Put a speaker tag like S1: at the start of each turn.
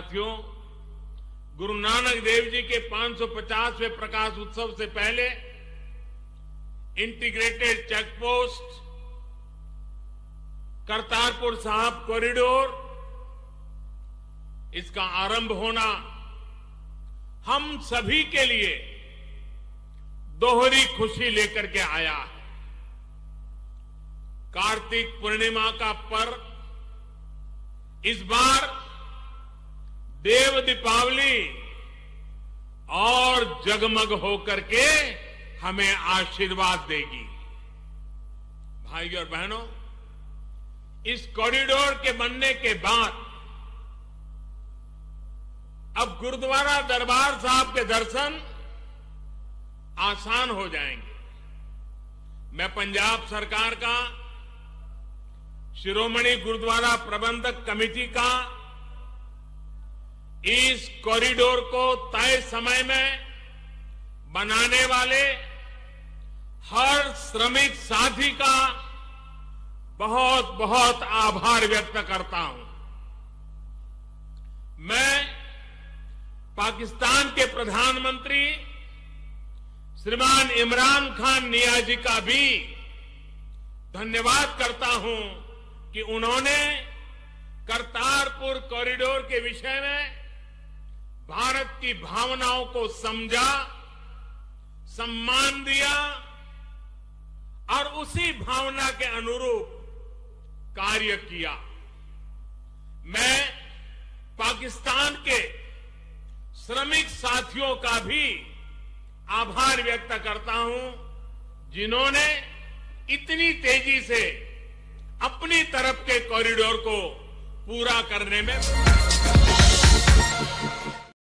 S1: साथियों, गुरु नानक देव जी के 550वें प्रकाश उत्सव से पहले इंटीग्रेटेड चेक पोस्ट करतारपुर साहब कॉरिडोर, इसका आरंभ होना हम सभी के लिए दोहरी खुशी लेकर के आया है। कार्तिक पूर्णिमा का पर्व इस बार देव दीपावली और जगमग होकर के हमें आशीर्वाद देगी। भाई और बहनों, इस कॉरिडोर के बनने के बाद, अब गुरुद्वारा दरबार साहब के दर्शन आसान हो जाएँगे। मैं पंजाब सरकार का, शिरोमणि गुरुद्वारा प्रबंधक कमेटी का इस कॉरिडोर को तय समय में बनाने वाले हर श्रमिक साथी का बहुत बहुत आभार व्यक्त करता हूँ। मैं पाकिस्तान के प्रधानमंत्री श्रीमान इमरान खान नियाजी का भी धन्यवाद करता हूँ कि उन्होंने करतारपुर कॉरिडोर के विषय में की भावनाओं को समझा, सम्मान दिया, और उसी भावना के अनुरूप कार्य किया। मैं पाकिस्तान के श्रमिक साथियों का भी आभार व्यक्त करता हूँ, जिन्होंने इतनी तेज़ी से अपनी तरफ़ के कॉरिडोर को पूरा करने में